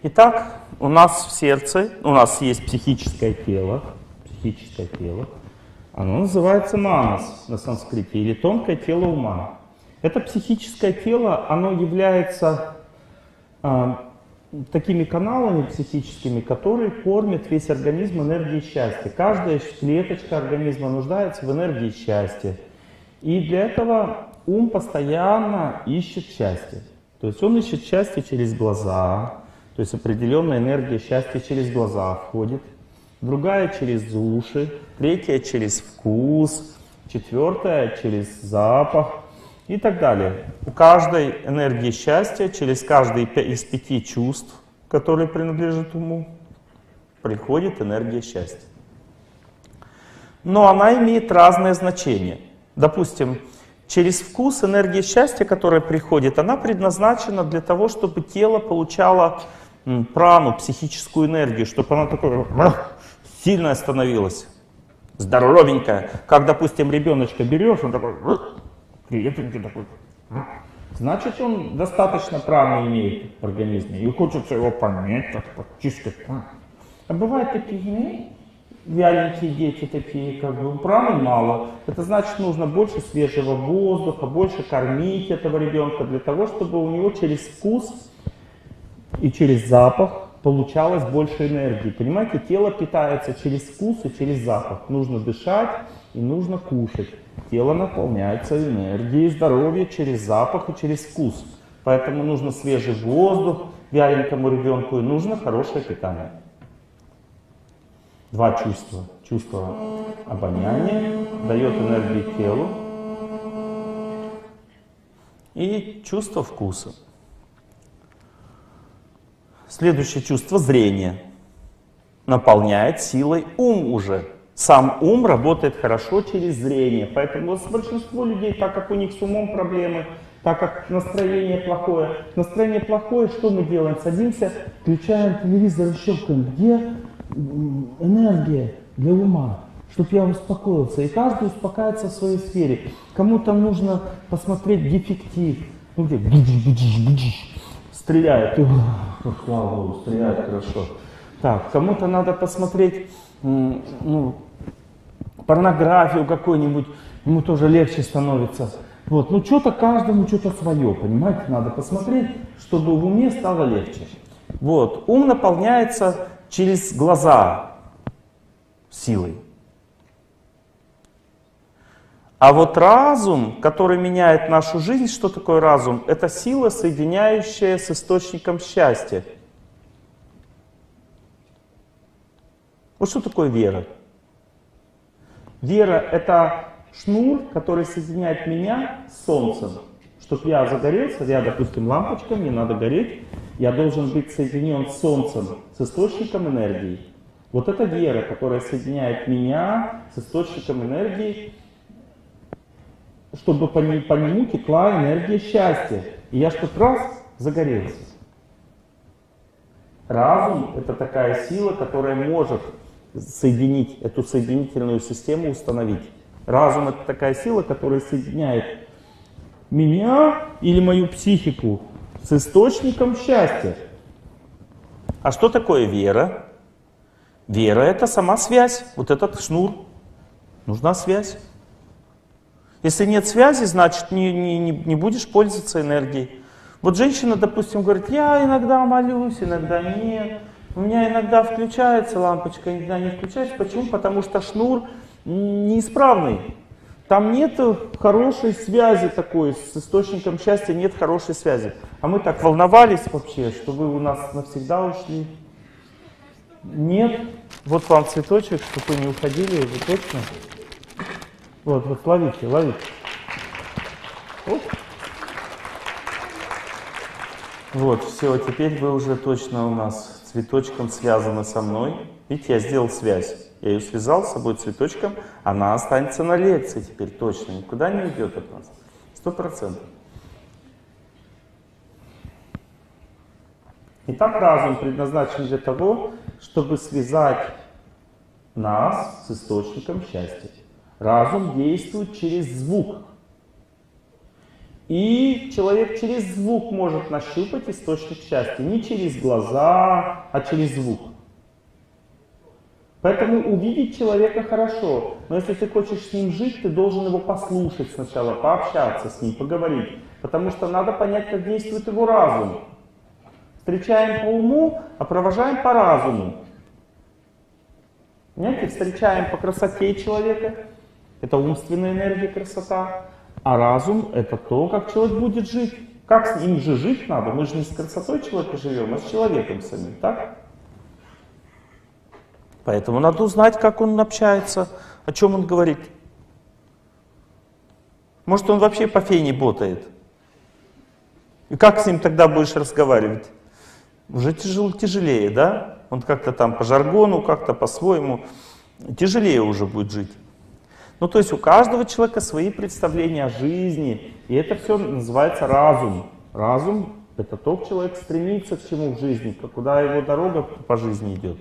Итак, у нас в сердце, у нас есть психическое тело, психическое тело, оно называется манас на санскрите, или тонкое тело ума. Это психическое тело, оно является а, такими каналами психическими, которые кормят весь организм энергией счастья. Каждая клеточка организма нуждается в энергии счастья. И для этого ум постоянно ищет счастье. То есть он ищет счастье через глаза, то есть определенная энергия счастья через глаза входит, другая через уши, третья через вкус, четвертая через запах и так далее. У каждой энергии счастья, через каждый из пяти чувств, которые принадлежат уму, приходит энергия счастья. Но она имеет разное значение. Допустим, через вкус энергия счастья, которая приходит, она предназначена для того, чтобы тело получало прану, психическую энергию, чтобы она такое сильная становилась, здоровенькая. Как, допустим, ребеночка берешь, он такой крепенький такой. Значит, он достаточно праны имеет в организме. И хочется его пометь, так почистить. А бывают такие, вяленькие дети такие, как бы праны мало. Это значит, нужно больше свежего воздуха, больше кормить этого ребенка для того, чтобы у него через вкус и через запах получалось больше энергии. Понимаете, тело питается через вкус и через запах. Нужно дышать и нужно кушать. Тело наполняется энергией здоровья через запах и через вкус. Поэтому нужно свежий воздух вяленькому ребенку и нужно хорошее питание. Два чувства. Чувство обоняния дает энергию телу и чувство вкуса. Следующее чувство зрения наполняет силой ум уже. Сам ум работает хорошо через зрение, поэтому большинство людей, так как у них с умом проблемы, так как настроение плохое, настроение плохое, что мы делаем? Садимся, включаем телевизор щелкаем. Где энергия для ума? чтобы я успокоился. И каждый успокаивается в своей сфере. Кому-то нужно посмотреть дефектив. Ну где? Стреляет. Ну, слава Богу, стреляет хорошо. Так, кому-то надо посмотреть ну, порнографию какую-нибудь, ему тоже легче становится. Вот, ну что-то каждому что-то свое, понимаете, надо посмотреть, чтобы в уме стало легче. Вот, ум наполняется через глаза силой. А вот разум, который меняет нашу жизнь, что такое разум? Это сила, соединяющая с источником счастья. Вот что такое вера? Вера — это шнур, который соединяет меня с Солнцем. Чтобы я загорелся, я, допустим, лампочка, мне надо гореть, я должен быть соединен с Солнцем, с источником энергии. Вот это вера, которая соединяет меня с источником энергии, чтобы по, по нему текла энергия счастья. И я что-то раз загорелся. Разум — это такая сила, которая может соединить, эту соединительную систему установить. Разум — это такая сила, которая соединяет меня или мою психику с источником счастья. А что такое вера? Вера — это сама связь, вот этот шнур. Нужна связь. Если нет связи, значит не, не, не, будешь пользоваться энергией. Вот женщина, допустим, говорит, я иногда молюсь, иногда нет. У меня иногда включается лампочка, иногда не включается. Почему? Потому что шнур неисправный. Там нет хорошей связи такой, с источником счастья нет хорошей связи. А мы так волновались вообще, что вы у нас навсегда ушли. Нет. Вот вам цветочек, чтобы вы не уходили, вы точно. Вот, вот, ловите, ловите. Оп. Вот, все, теперь вы уже точно у нас цветочком связаны со мной. Видите, я сделал связь. Я ее связал с собой цветочком, она останется на лекции теперь точно, никуда не уйдет от нас. Сто процентов. Итак, разум предназначен для того, чтобы связать нас с источником счастья. Разум действует через звук. И человек через звук может нащупать источник счастья. Не через глаза, а через звук. Поэтому увидеть человека хорошо, но если ты хочешь с ним жить, ты должен его послушать сначала, пообщаться с ним, поговорить. Потому что надо понять, как действует его разум. Встречаем по уму, а провожаем по разуму. Понимаете, встречаем по красоте человека, это умственная энергия, красота, а разум это то, как человек будет жить. Как с ним же жить надо? Мы же не с красотой человека живем, а с человеком самим, так? Поэтому надо узнать, как он общается, о чем он говорит. Может, он вообще по фене ботает. И как с ним тогда будешь разговаривать? Уже тяжело, тяжелее, да? Он как-то там по жаргону, как-то по-своему. Тяжелее уже будет жить. Ну, то есть у каждого человека свои представления о жизни. И это все называется разум. Разум — это то, человек стремится к чему в жизни, куда его дорога по жизни идет.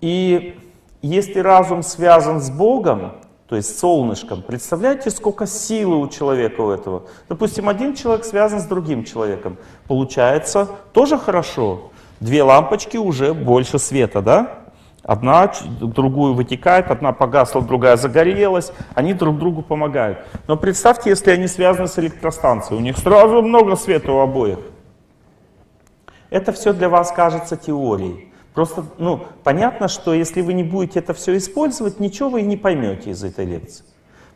И если разум связан с Богом, то есть солнышком, представляете, сколько силы у человека у этого? Допустим, один человек связан с другим человеком. Получается, тоже хорошо. Две лампочки уже больше света, да? Одна другую вытекает, одна погасла, другая загорелась. Они друг другу помогают. Но представьте, если они связаны с электростанцией. У них сразу много света у обоих. Это все для вас кажется теорией. Просто, ну, понятно, что если вы не будете это все использовать, ничего вы и не поймете из этой лекции.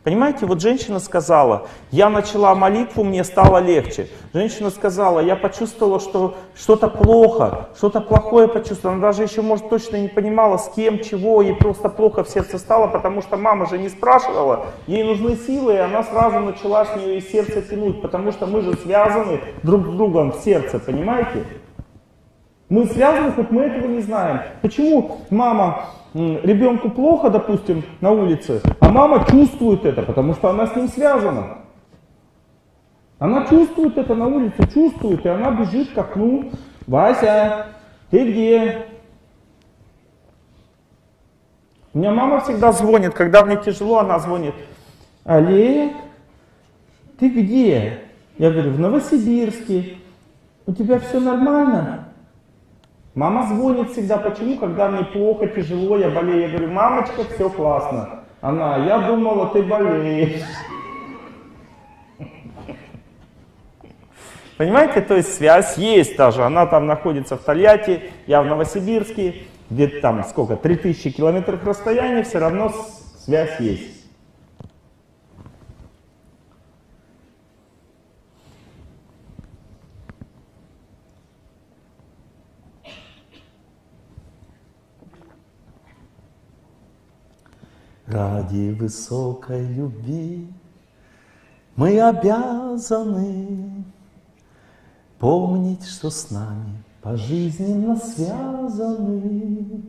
Понимаете, вот женщина сказала, я начала молитву, мне стало легче. Женщина сказала, я почувствовала, что что-то плохо, что-то плохое почувствовала. Она даже еще, может, точно не понимала, с кем, чего, ей просто плохо в сердце стало, потому что мама же не спрашивала, ей нужны силы, и она сразу начала с нее из сердца тянуть, потому что мы же связаны друг с другом в сердце, понимаете? Мы связаны, хоть мы этого не знаем. Почему мама ребенку плохо, допустим, на улице, а мама чувствует это, потому что она с ним связана. Она чувствует это на улице, чувствует, и она бежит к окну. Вася, ты где? У меня мама всегда звонит, когда мне тяжело, она звонит. Олег, ты где? Я говорю, в Новосибирске. У тебя все нормально? Мама звонит всегда, почему? Когда мне плохо, тяжело, я болею. Я говорю, мамочка, все классно. Она, я думала, ты болеешь. Понимаете, то есть связь есть даже. Она там находится в Тольятти, я в Новосибирске, где-то там сколько, 3000 километров расстояния, все равно связь есть. Ради высокой любви мы обязаны помнить, что с нами пожизненно связаны.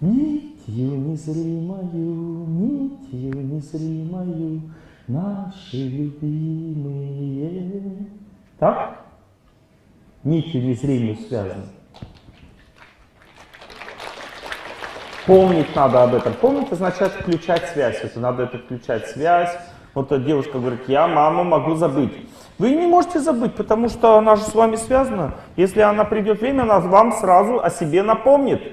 Нитью незримою, нитью незримою наши любимые. Так? Нитью незримой связаны. Помнить надо об этом. Помнить означает включать связь. Это надо это включать связь. Вот эта девушка говорит, я маму могу забыть. Вы не можете забыть, потому что она же с вами связана. Если она придет время, она вам сразу о себе напомнит.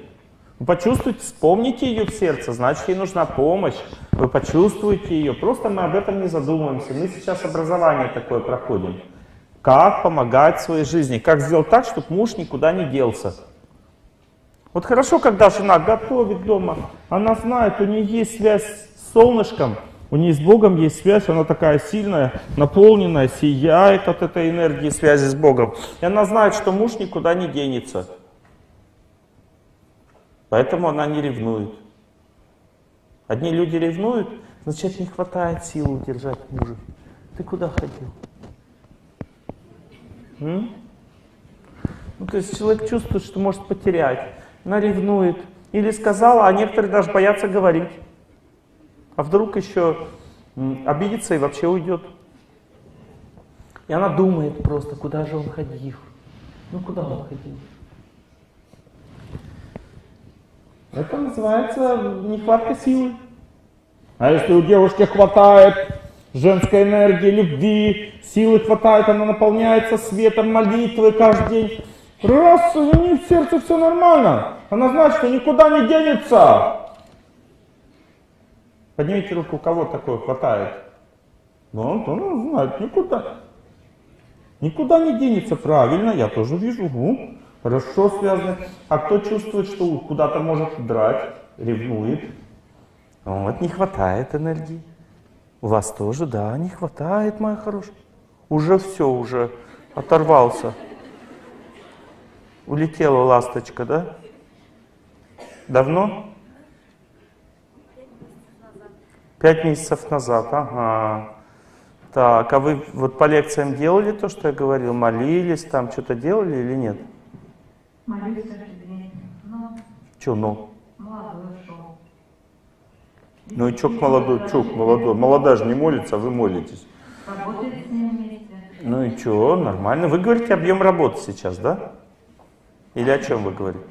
Вы почувствуете, вспомните ее в сердце, значит ей нужна помощь. Вы почувствуете ее. Просто мы об этом не задумываемся. Мы сейчас образование такое проходим. Как помогать своей жизни, как сделать так, чтобы муж никуда не делся. Вот хорошо, когда жена готовит дома, она знает, у нее есть связь с солнышком, у нее с Богом есть связь, она такая сильная, наполненная, сияет от этой энергии связи с Богом. И она знает, что муж никуда не денется. Поэтому она не ревнует. Одни люди ревнуют, значит не хватает сил удержать мужа. Ты куда ходил? М? Ну, то есть человек чувствует, что может потерять она ревнует. Или сказала, а некоторые даже боятся говорить. А вдруг еще обидится и вообще уйдет. И она думает просто, куда же он ходил. Ну куда он ходил? Это называется нехватка силы. А если у девушки хватает женской энергии, любви, силы хватает, она наполняется светом молитвы каждый день. Раз, у нее в сердце все нормально. Она знает, что никуда не денется. Поднимите руку, у кого такое хватает. Ну, он знает, никуда. Никуда не денется, правильно, я тоже вижу. Угу. Хорошо связано. А кто чувствует, что куда-то может драть, ревнует? Вот, не хватает энергии. У вас тоже, да, не хватает, моя хорошая. Уже все, уже оторвался. Улетела ласточка, да? Давно? Пять месяцев назад, ага. Так, а вы вот по лекциям делали то, что я говорил? Молились, там что-то делали или нет? Молюсь каждый день. Но Че, ну? молодой шел. Ну и что к молодой, что к молодой? Молодая же не молится, а вы молитесь. Работает с ним вместе. Ну и что, нормально. Вы говорите объем работы сейчас, да? Или о чем вы говорите?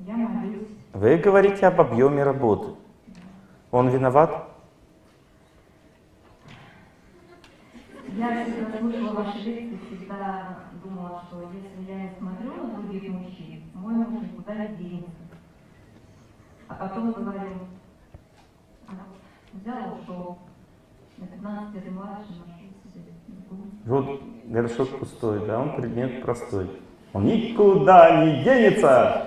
Я молюсь. Вы говорите об объеме работы. Он виноват? Я всегда слушала ваши лекции, всегда думала, что если я не смотрю на других мужчин, мой муж никуда не денется. А потом говорю, вот взял, ушел. На 15 лет младше, нашел себе. Вот горшок пустой, да, он предмет простой. Он никуда не денется.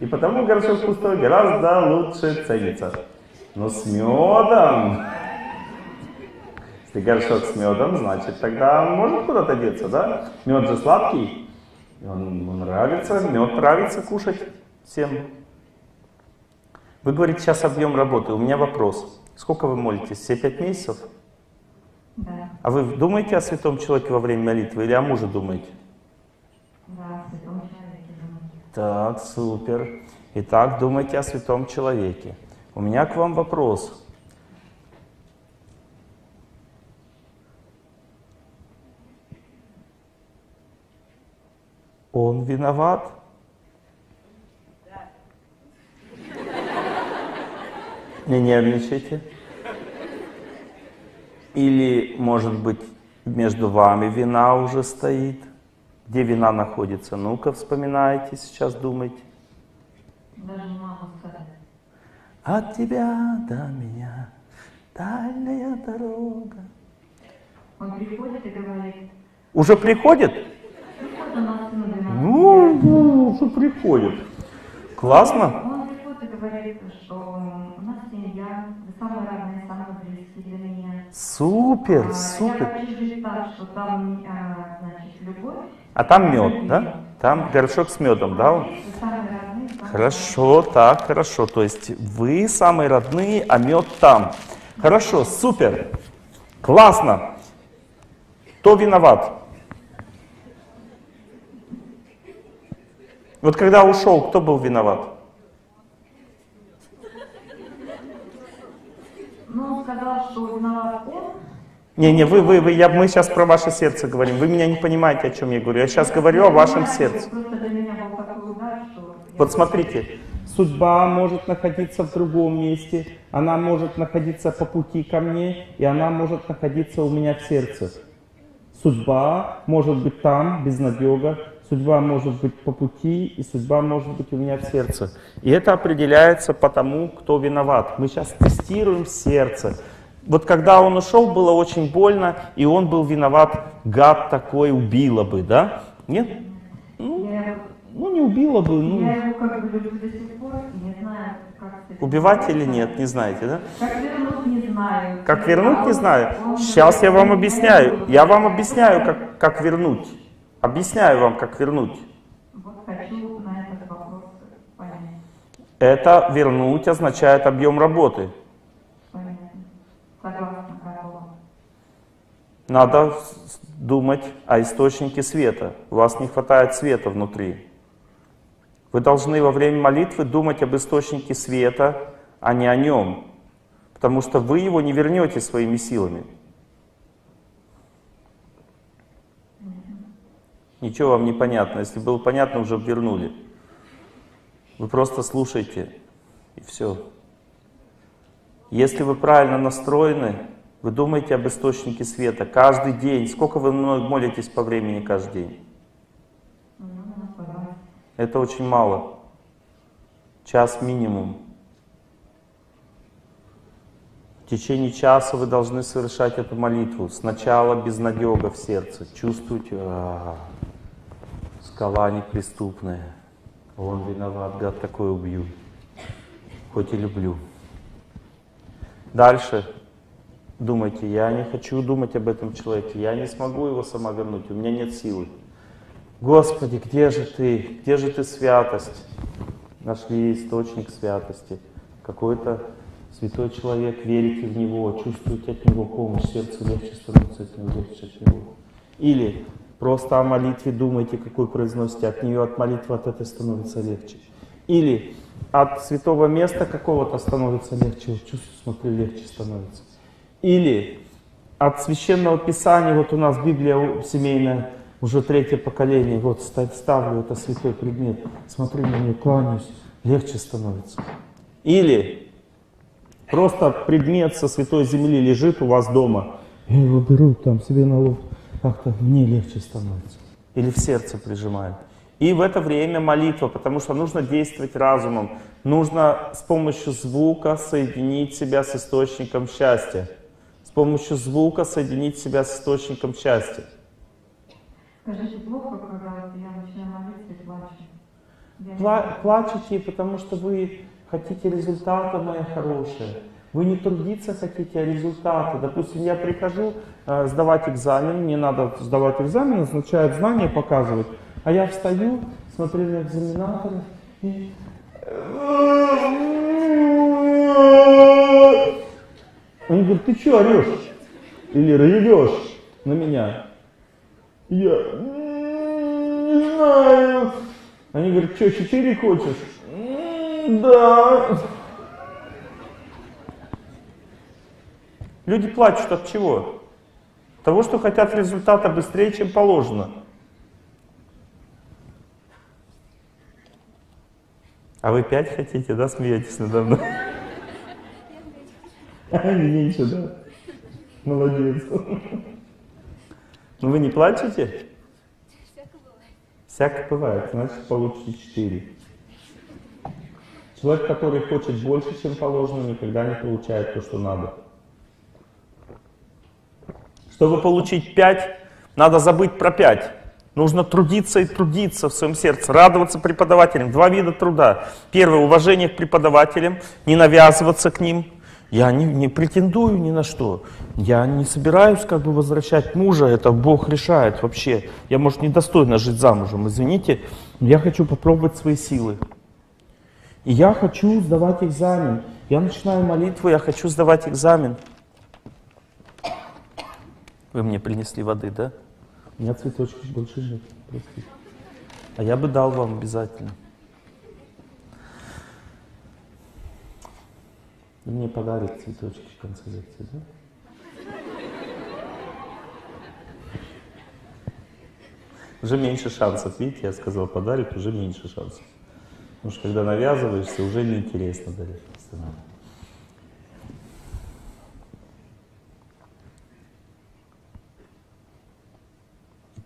И потому горшок пустой гораздо лучше ценится. Но с медом. Если горшок с медом, значит тогда может куда-то деться, да? Мед же сладкий. Он нравится, мед нравится кушать всем. Вы говорите сейчас объем работы. У меня вопрос. Сколько вы молитесь? Все пять месяцев? Да, А вы думаете о святом человеке во время молитвы или о муже думаете? да, Так, супер. Итак, думайте о святом человеке. У меня к вам вопрос. Он виноват? Не нервничайте. Или, может быть, между вами вина уже стоит? Где вина находится? Ну-ка, вспоминайте, сейчас думайте. Даже не могу сказать. От тебя до меня дальняя дорога. Он приходит и говорит, Уже приходит? вот у нас сын 12 Ну, ну, уже приходит. Классно? Он приходит и говорит, что у нас семья, разные, самые близкие для меня. Супер, А, Я супер. жить так, что там, а, значит, любовь. А там мед, да? Там горшок с медом, да? Хорошо, так, хорошо. То есть вы самые родные, а мед там. Хорошо, супер. Классно. Кто виноват? Вот когда ушел, кто был виноват? Ну, он сказал, что виноват он. Не-не, вы, вы, вы, я, мы сейчас про ваше сердце говорим. Вы меня не понимаете, о чем я говорю. Я сейчас говорю о вашем сердце. Вот смотрите, судьба может находиться в другом месте, она может находиться по пути ко мне, и она может находиться у меня в сердце. Судьба может быть там, без набега, судьба может быть по пути, и судьба может быть у меня в сердце. И это определяется по тому, кто виноват. Мы сейчас тестируем сердце. Вот когда он ушел, было очень больно, и он был виноват, гад такой, убило бы, да? Нет? Я, Ну, не убило бы, ну... я его как бы люблю до сих пор, не знаю, как... Убивать или нет, не знаете, да? Как вернуть, не знаю. Как вернуть, А не он- знаю. Сейчас я вам объясняю. «Ну, Я вам объясняю, как, как вернуть. Объясняю вам, как вернуть. Это вернуть означает объем работы. Надо думать о источнике света. У вас не хватает света внутри. Вы должны во время молитвы думать об источнике света, а не о нем. Потому что вы его не вернете своими силами. Ничего вам не понятно. Если было понятно, уже вернули. Вы просто слушайте, и все. Если вы правильно настроены, вы думаете об источнике света каждый день. Сколько вы молитесь по времени каждый день? Это очень мало. Час минимум. В течение часа вы должны совершать эту молитву. Сначала безнадега в сердце. Чувствуете, а -а -а, скала неприступная. Он виноват, гад такой убью. Хоть и люблю. Дальше думайте, я не хочу думать об этом человеке, я не смогу его сама вернуть, у меня нет силы. Господи, где же ты, где же ты святость? Нашли источник святости. Какой-то святой человек, верите в него, чувствуете от него помощь, сердце легче становится от него, легче от него. Или просто о молитве думайте, какой произносите, от нее, от молитвы, от этой становится легче. Или от святого места какого-то становится легче, чувствую, смотрю, легче становится. Или от священного писания, вот у нас Библия семейная, уже третье поколение, вот ставлю это святой предмет, смотрю на нее, кланяюсь, легче становится. Или просто предмет со святой земли лежит у вас дома, я его беру там себе на лоб, как-то мне легче становится. Или в сердце прижимаю. И в это время молитва, потому что нужно действовать разумом. Нужно с помощью звука соединить себя с источником счастья. С помощью звука соединить себя с источником счастья. Скажите, плохо, когда я начинаю молиться и плачу? Пла плачете, потому что вы хотите результата, моя хорошая. Вы не трудиться хотите, а результаты. Допустим, я прихожу э, сдавать экзамен, мне надо сдавать экзамен, означает знания показывать. А я встаю, смотрю на экзаменатора и... Он говорит, ты что орешь? Или ревешь на меня? Я не знаю. Они говорят, что, четыре хочешь? Да. Люди плачут от чего? Того, что хотят результата быстрее, чем положено. А вы пять хотите, да, смеетесь надо мной? Меньше, да? Молодец. Ну вы не плачете? Всяко бывает. Всяко бывает, значит получите четыре. Человек, который хочет больше, чем положено, никогда не получает то, что надо. Чтобы получить пять, надо забыть про пять. Нужно трудиться и трудиться в своем сердце, радоваться преподавателям. Два вида труда. Первое, уважение к преподавателям, не навязываться к ним. Я не, не претендую ни на что. Я не собираюсь как бы возвращать мужа, это Бог решает вообще. Я, может, недостойно жить замужем, извините. Но я хочу попробовать свои силы. И я хочу сдавать экзамен. Я начинаю молитву, я хочу сдавать экзамен. Вы мне принесли воды, да? У меня цветочков больше нет, простите. А я бы дал вам обязательно. Вы мне подарите цветочки в конце лекции, да? Уже меньше шансов, видите, я сказал подарит, уже меньше шансов. Потому что когда навязываешься, уже неинтересно дарить.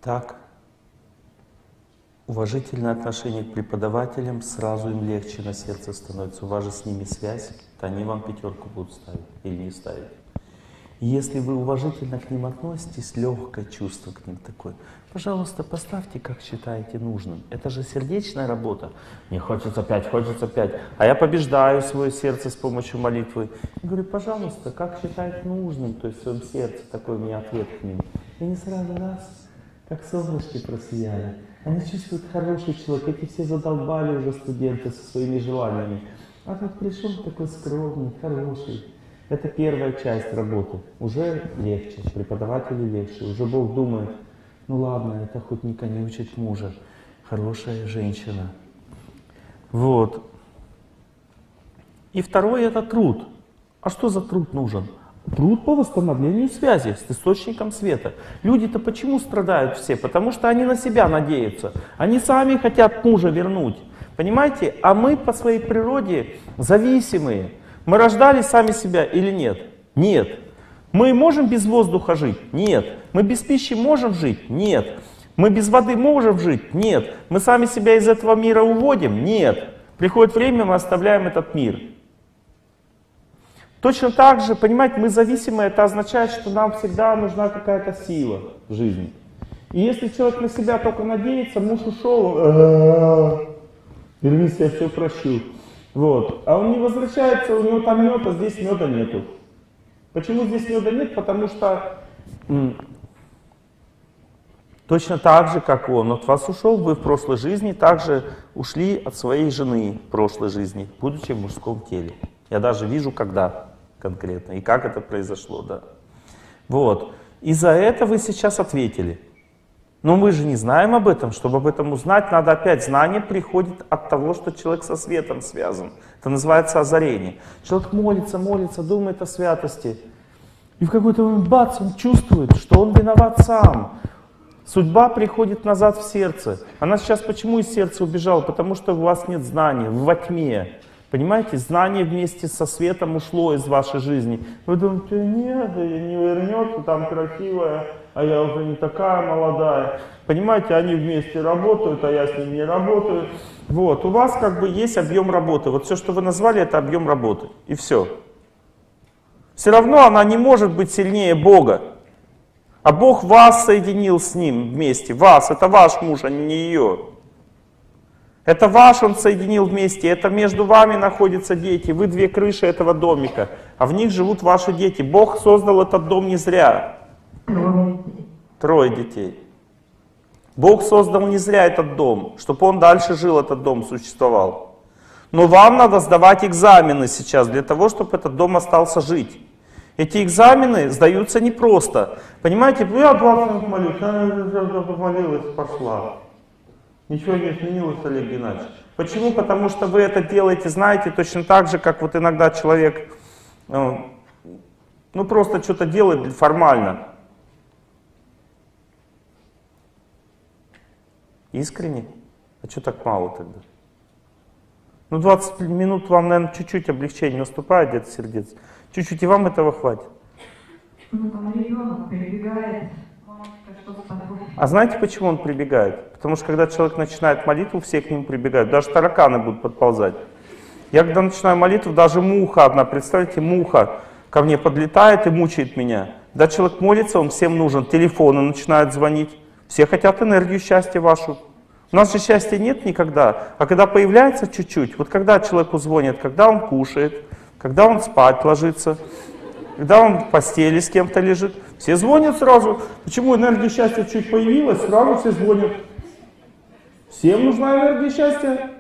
Так, уважительное отношение к преподавателям, сразу им легче на сердце становится. У вас же с ними связь, то они вам пятерку будут ставить или не ставить. Если вы уважительно к ним относитесь, легкое чувство к ним такое, пожалуйста, поставьте, как считаете нужным. Это же сердечная работа. Мне хочется пять, хочется пять. А я побеждаю свое сердце с помощью молитвы. Я говорю, пожалуйста, как считаете нужным, то есть в своем сердце такой у меня ответ к ним. И не сразу раз как солнышки просияли. Они чувствуют хороший человек. Эти все задолбали уже студенты со своими желаниями. А тут пришел такой скромный, хороший. Это первая часть работы. Уже легче, преподавателю легче. Уже Бог думает, ну ладно, это хоть не конючит мужа. Хорошая женщина. Вот. И второе это труд. А что за труд нужен? Труд по восстановлению связи с источником света. Люди-то почему страдают все? Потому что они на себя надеются. Они сами хотят мужа вернуть. Понимаете? А мы по своей природе зависимые. Мы рождали сами себя или нет? Нет. Мы можем без воздуха жить? Нет. Мы без пищи можем жить? Нет. Мы без воды можем жить? Нет. Мы сами себя из этого мира уводим? Нет. Приходит время, мы оставляем этот мир. Точно так же, понимаете, мы зависимы, это означает, что нам всегда нужна какая-то сила в жизни. И если человек на себя только надеется, муж ушел, вернись, я все прощу. Вот. А он не возвращается, у него там мед, а здесь меда нету. Почему здесь меда нет? Потому что точно так же, как он от вас ушел, вы в прошлой жизни также ушли от своей жены в прошлой жизни, будучи в мужском теле. Я даже вижу, когда конкретно и как это произошло, да. Вот. И за это вы сейчас ответили. Но мы же не знаем об этом. Чтобы об этом узнать, надо опять. Знание приходит от того, что человек со светом связан. Это называется озарение. Человек молится, молится, думает о святости. И в какой-то момент, бац, он чувствует, что он виноват сам. Судьба приходит назад в сердце. Она сейчас почему из сердца убежала? Потому что у вас нет знания, во тьме. Понимаете, знание вместе со светом ушло из вашей жизни. Вы думаете, нет, да не вернется, там красивая, а я уже не такая молодая. Понимаете, они вместе работают, а я с ними не работаю. Вот, у вас как бы есть объем работы. Вот все, что вы назвали, это объем работы. И все. Все равно она не может быть сильнее Бога. А Бог вас соединил с Ним вместе. Вас, это ваш муж, а не ее. Это ваш он соединил вместе, это между вами находятся дети, вы две крыши этого домика, а в них живут ваши дети. Бог создал этот дом не зря. Трое детей. Бог создал не зря этот дом, чтобы он дальше жил, этот дом существовал. Но вам надо сдавать экзамены сейчас для того, чтобы этот дом остался жить. Эти экзамены сдаются непросто. Понимаете, я 20 минут молюсь, молилась, пошла. Ничего не изменилось, Олег Геннадьевич. Почему? Потому что вы это делаете, знаете, точно так же, как вот иногда человек, ну, ну просто что-то делает формально. Искренне? А что так мало тогда? Ну 20 минут вам, наверное, чуть-чуть облегчение наступает где-то сердец. Чуть-чуть, и вам этого хватит. Ну там ребенок перебегает а знаете, почему он прибегает? Потому что когда человек начинает молитву, все к нему прибегают. Даже тараканы будут подползать. Я когда начинаю молитву, даже муха одна, представьте, муха ко мне подлетает и мучает меня. Когда человек молится, он всем нужен. Телефоны начинают звонить. Все хотят энергию счастья вашу. У нас же счастья нет никогда. А когда появляется чуть-чуть, вот когда человеку звонят, когда он кушает, когда он спать ложится, когда он в постели с кем-то лежит, все звонят сразу. Почему энергия счастья чуть появилась, сразу все звонят. Всем нужна энергия счастья.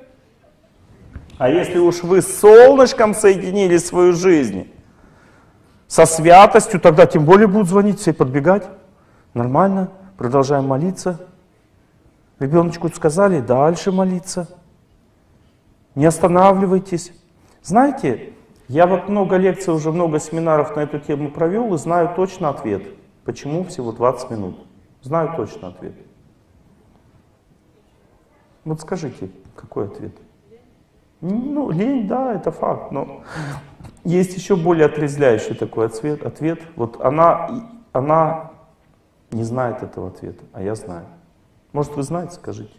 А если уж вы с солнышком соединили свою жизнь, со святостью, тогда тем более будут звонить, все подбегать. Нормально, продолжаем молиться. Ребеночку сказали, дальше молиться. Не останавливайтесь. Знаете, я вот много лекций, уже много семинаров на эту тему провел и знаю точно ответ. Почему всего 20 минут? Знаю точно ответ. Вот скажите, какой ответ? Ну, лень, да, это факт, но есть еще более отрезвляющий такой ответ. ответ. Вот она, она не знает этого ответа, а я знаю. Может, вы знаете, скажите.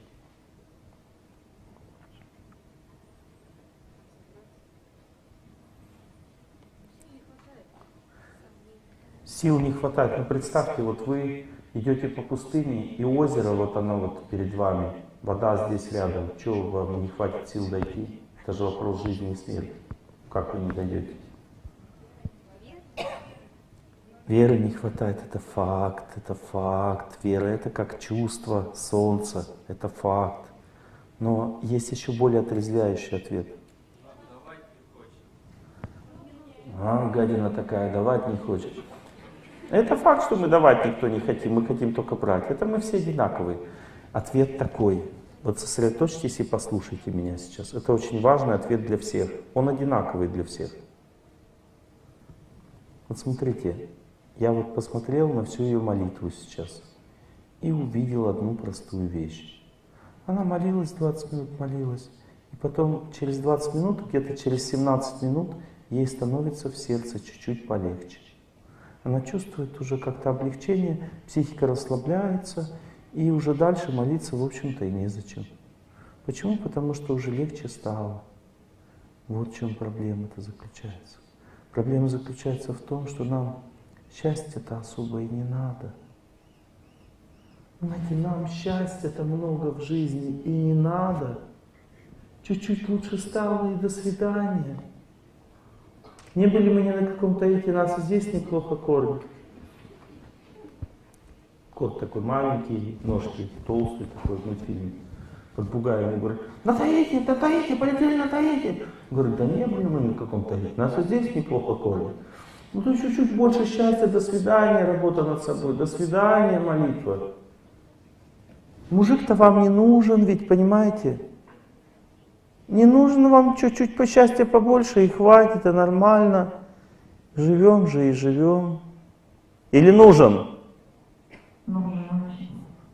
Сил не хватает. Ну представьте, вот вы идете по пустыне, и озеро, вот оно вот перед вами, вода здесь рядом. Чего вам не хватит сил дойти? Это же вопрос жизни и смерти. Как вы не дойдете? Веры не хватает, это факт, это факт. Вера это как чувство солнца, это факт. Но есть еще более отрезвляющий ответ. А, гадина такая, давать не хочет. Это факт, что мы давать никто не хотим, мы хотим только брать. Это мы все одинаковые. Ответ такой. Вот сосредоточьтесь и послушайте меня сейчас. Это очень важный ответ для всех. Он одинаковый для всех. Вот смотрите, я вот посмотрел на всю ее молитву сейчас и увидел одну простую вещь. Она молилась 20 минут, молилась. И потом через 20 минут, где-то через 17 минут, ей становится в сердце чуть-чуть полегче. Она чувствует уже как-то облегчение, психика расслабляется, и уже дальше молиться, в общем-то, и незачем. Почему? Потому что уже легче стало. Вот в чем проблема-то заключается. Проблема заключается в том, что нам счастья-то особо и не надо. Понимаете, нам счастья-то много в жизни и не надо. Чуть-чуть лучше стало и до свидания. Не были мы ни на каком таите, нас и здесь неплохо кормят. Кот такой маленький, ножки толстый такой в мультфильме. Под бугаем говорит, на Таити, на Таити, полетели на Таити. Говорит, да не были мы ни на каком Таити, нас и здесь неплохо кормят. Ну то чуть-чуть больше счастья, до свидания, работа над собой, до свидания, молитва. Мужик-то вам не нужен, ведь понимаете? Не нужно вам чуть-чуть по побольше и хватит, это нормально. Живем же и живем. Или? Нужен.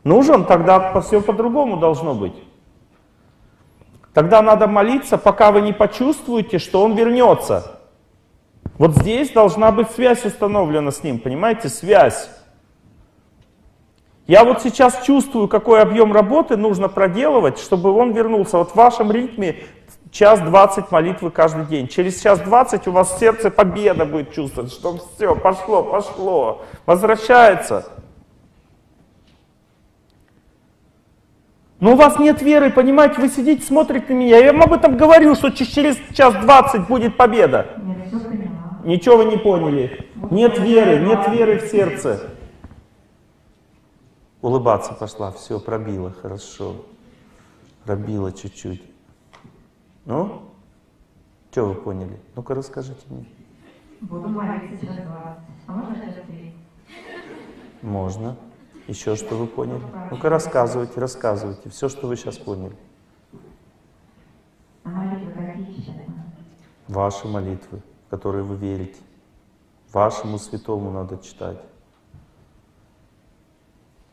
Нужен? Тогда все по-другому должно быть. Тогда надо молиться, пока вы не почувствуете, что он вернется. Вот здесь должна быть связь установлена с ним, понимаете, связь. Я вот сейчас чувствую, какой объем работы нужно проделывать, чтобы он вернулся. Вот в вашем ритме час двадцать молитвы каждый день. Через час двадцать у вас сердце победа будет чувствовать, что все, пошло, пошло, возвращается. Но у вас нет веры, понимаете, вы сидите, смотрите на меня. Я вам об этом говорю, что через час двадцать будет победа. Ничего вы не поняли. Нет веры, нет веры в сердце. Улыбаться пошла, все, пробила, хорошо. Пробила чуть-чуть. Ну? Что вы поняли? Ну-ка расскажите мне. Буду молиться сейчас 20. А можно сейчас 30? Можно. Еще что вы поняли? Ну-ка рассказывайте, рассказывайте. Все, что вы сейчас поняли. А сейчас? Ваши молитвы, которые вы верите. Вашему святому надо читать.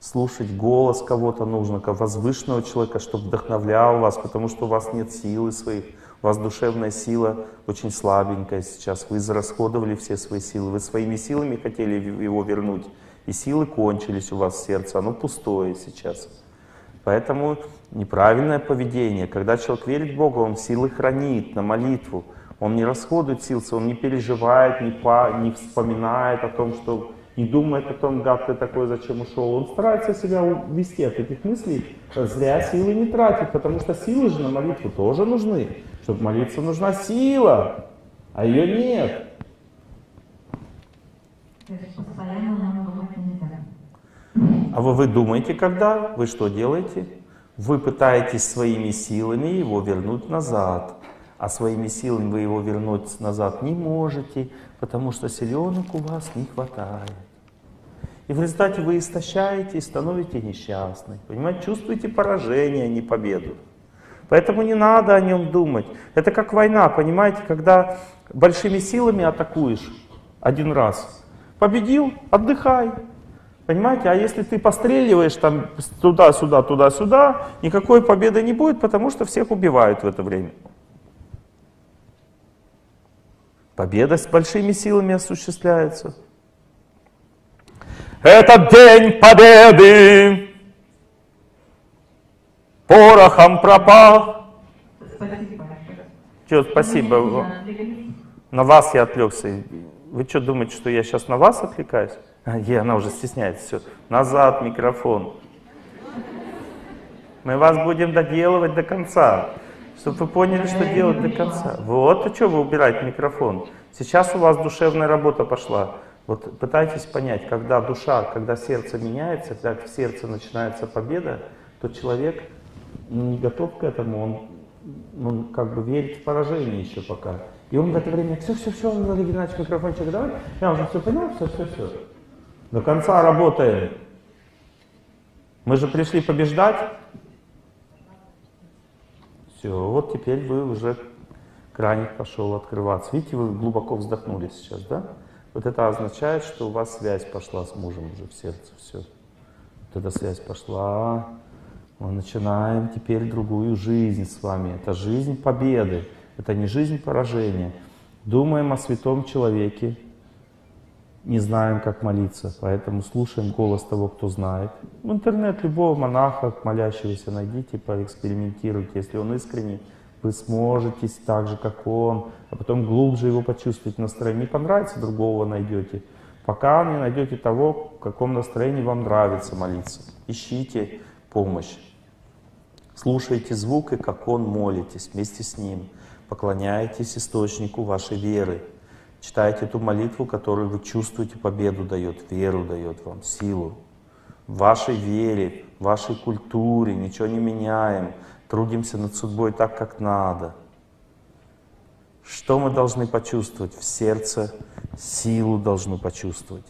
Слушать голос кого-то нужно, возвышенного человека, чтобы вдохновлял вас, потому что у вас нет силы своих. У вас душевная сила очень слабенькая сейчас. Вы израсходовали все свои силы. Вы своими силами хотели его вернуть. И силы кончились у вас в сердце. Оно пустое сейчас. Поэтому неправильное поведение. Когда человек верит в Бога, он силы хранит на молитву. Он не расходует сил, он не переживает, не, по, не вспоминает о том, что не думает о том, гад ты такой, зачем ушел. Он старается себя увести от этих мыслей, зря силы не тратит, потому что силы же на молитву тоже нужны. Чтобы молиться, нужна сила, а ее нет. А вы, вы думаете, когда? Вы что делаете? Вы пытаетесь своими силами его вернуть назад. А своими силами вы его вернуть назад не можете, потому что селенок у вас не хватает. И в результате вы истощаете и становитесь несчастны. Понимаете, чувствуете поражение, а не победу. Поэтому не надо о нем думать. Это как война, понимаете, когда большими силами атакуешь один раз. Победил, отдыхай. Понимаете, а если ты постреливаешь там туда-сюда, туда-сюда, никакой победы не будет, потому что всех убивают в это время. Победа с большими силами осуществляется. Это день победы, порохом. Спасибо. Че, спасибо. На вас я отвлекся. Вы что думаете, что я сейчас на вас отвлекаюсь? А, она уже стесняется. Все. Назад микрофон. Мы вас будем доделывать до конца. Чтобы вы поняли, что делать до конца. Вот, а что вы убираете микрофон? Сейчас у вас душевная работа пошла. Вот пытайтесь понять, когда душа, когда сердце меняется, когда в сердце начинается победа, то человек не готов к этому, он, он как бы верит в поражение еще пока. И он в это время, все, все, все, Владимир Геннадьевич, микрофончик, давай, я уже все понял, все, все, все. До конца работаем. Мы же пришли побеждать. Все, вот теперь вы уже краник пошел открываться. Видите, вы глубоко вздохнули сейчас, да? Вот это означает, что у вас связь пошла с мужем уже в сердце, все. Вот эта связь пошла. Мы начинаем теперь другую жизнь с вами. Это жизнь победы, это не жизнь поражения. Думаем о святом человеке, не знаем, как молиться, поэтому слушаем голос того, кто знает. В интернет любого монаха, молящегося найдите, поэкспериментируйте. Если он искренний, вы сможете так же, как он, а потом глубже его почувствовать настроение. Не понравится, другого найдете. Пока не найдете того, в каком настроении вам нравится молиться. Ищите помощь. Слушайте звук и как он молитесь вместе с ним. Поклоняйтесь источнику вашей веры. Читайте ту молитву, которую вы чувствуете, победу дает, веру дает вам, силу. В вашей вере, в вашей культуре ничего не меняем. Трудимся над судьбой так, как надо. Что мы должны почувствовать? В сердце силу должны почувствовать.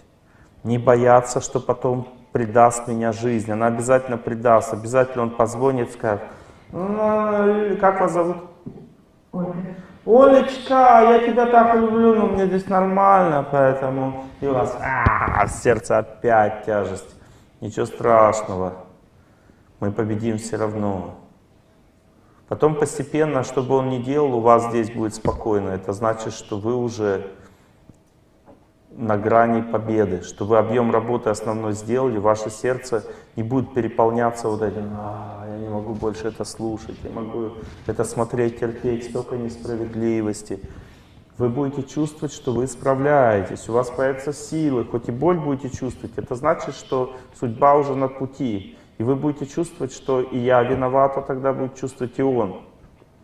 Не бояться, что потом предаст меня жизнь. Она обязательно предаст. Обязательно он позвонит, скажет, «Ну, как вас зовут? Олечка, я тебя так люблю, но мне здесь нормально, поэтому и у вас а, сердце опять тяжесть. Ничего страшного, мы победим все равно. Потом постепенно, что бы он ни делал, у вас здесь будет спокойно. Это значит, что вы уже на грани победы, что вы объем работы основной сделали, ваше сердце не будет переполняться вот этим, а, я не могу больше это слушать, я могу это смотреть, терпеть, столько несправедливости. Вы будете чувствовать, что вы справляетесь, у вас появятся силы, хоть и боль будете чувствовать, это значит, что судьба уже на пути. И вы будете чувствовать, что и я виновата, тогда будет чувствовать и он.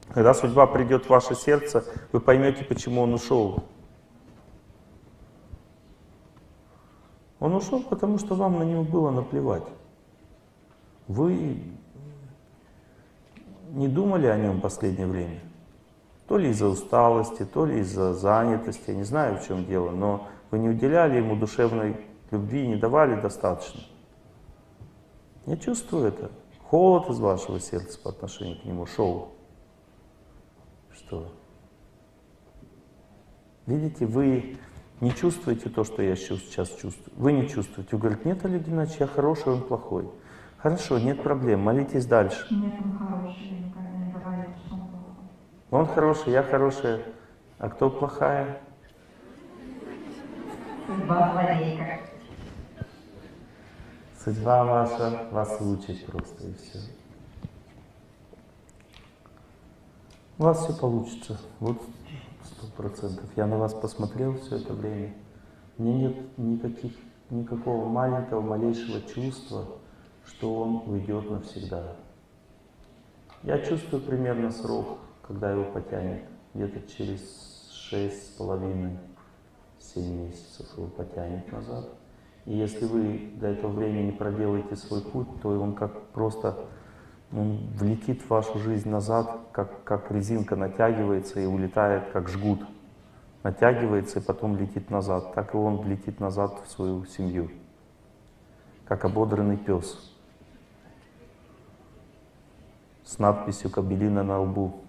Когда судьба придет в ваше сердце, вы поймете, почему он ушел. Он ушел, потому что вам на него было наплевать. Вы не думали о нем в последнее время. То ли из-за усталости, то ли из-за занятости, я не знаю, в чем дело, но вы не уделяли ему душевной любви, не давали достаточно. Я чувствую это. Холод из вашего сердца по отношению к нему шел. Что? Видите, вы не чувствуете то, что я сейчас чувствую. Вы не чувствуете. Вы говорите, нет, Олег Геннадьевич, я хороший, он плохой. Хорошо, нет проблем, молитесь дальше. Нет, он хороший, никогда не говорит, что он плохой. Он хороший, я хорошая. А кто плохая? Злодейка. Судьба ваша вас учит просто и все. У вас все получится. Вот сто процентов. Я на вас посмотрел все это время. Мне нет никаких, никакого маленького, малейшего чувства, что он уйдет навсегда. Я чувствую примерно срок, когда его потянет. Где-то через шесть с половиной, семь месяцев его потянет назад. И если вы до этого времени проделаете свой путь, то он как просто он влетит в вашу жизнь назад, как, как резинка натягивается и улетает, как жгут. Натягивается и потом летит назад. Так и он летит назад в свою семью, как ободранный пес с надписью «Кабелина на лбу».